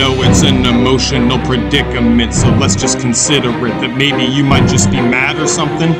It's an emotional predicament, so let's just consider it that maybe you might just be mad or something.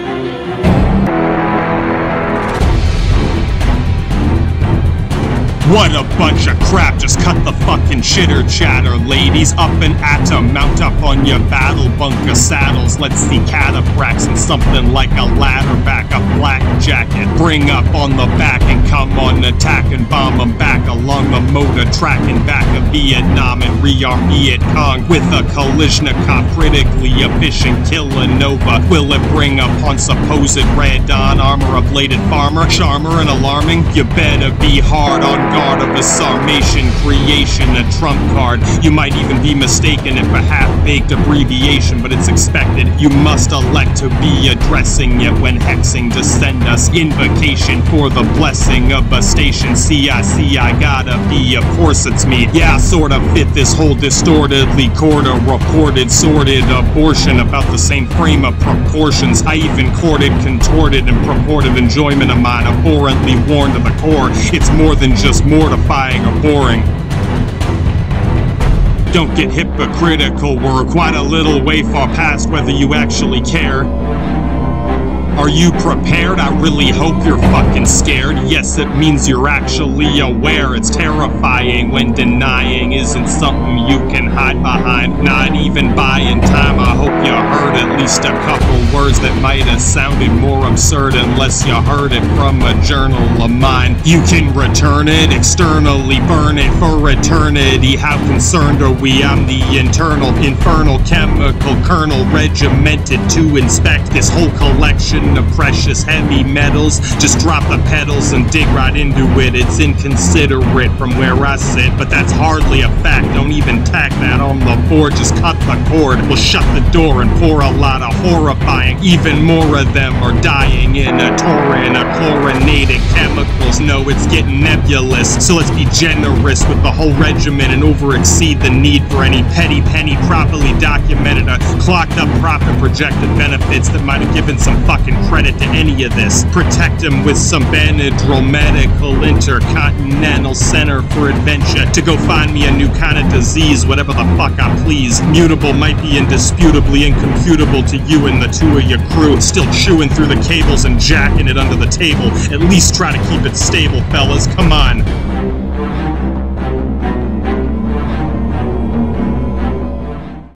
What a bunch of crap, just cut the fucking chitter chatter. Ladies up and at 'em, mount up on your battle bunker saddles. Let's see cataphracts and something like a ladder back, a black jacket. Bring up on the back and come on attack and bomb 'em back along the motor track and back of Vietnam and rearm Viet Cong with a Kalashnikov critically efficient Killanova. Will it bring upon supposed red on armor a bladed farmer? Charmer and alarming? You better be hard on guard of a Sarmatian creation, a trump card. You might even be mistaken if a half-baked abbreviation, but it's expected. You must elect to be addressing it when hexing to send us invocation for the blessing of a station. See, I see, I gotta be, of course it's me. Yeah, sort of fit this whole distortedly quarter reported, sorted abortion about the same frame of proportions. I even courted, contorted, and purported enjoyment of mine, abhorrently worn to the core. It's more than just mortifying or boring. Don't get hypocritical, we're quite a little way far past whether you actually care. Are you prepared? I really hope you're fucking scared. Yes, it means you're actually aware. It's terrifying when denying isn't something you can hide behind. Not even buying time. I hope you heard at least a couple words that might have sounded more absurd unless you heard it from a journal of mine. You can return it externally, burn it for eternity. How concerned are we? I'm the internal, infernal chemical kernel regimented to inspect this whole collection of precious heavy metals. Just drop the pedals and dig right into it. It's inconsiderate from where I sit, but that's hardly a fact. Don't even tack that on the board. Just cut the cord. We'll shut the door and pour a lot of horrifying. Even more of them are dying in a torrent of chlorinated chemicals. No, it's getting nebulous. So let's be generous with the whole regimen and over exceed the need for any petty penny properly documented, a clocked up profit projected benefits that might have given some fucking credit to any of this. Protect him with some Benadryl Medical Intercontinental Center for Adventure to go find me a new kind of disease, whatever the fuck I please. Mutable might be indisputably incomputable to you and the two of your crew. Still chewing through the cables and jacking it under the table. At least try to keep it stable, fellas. Come on.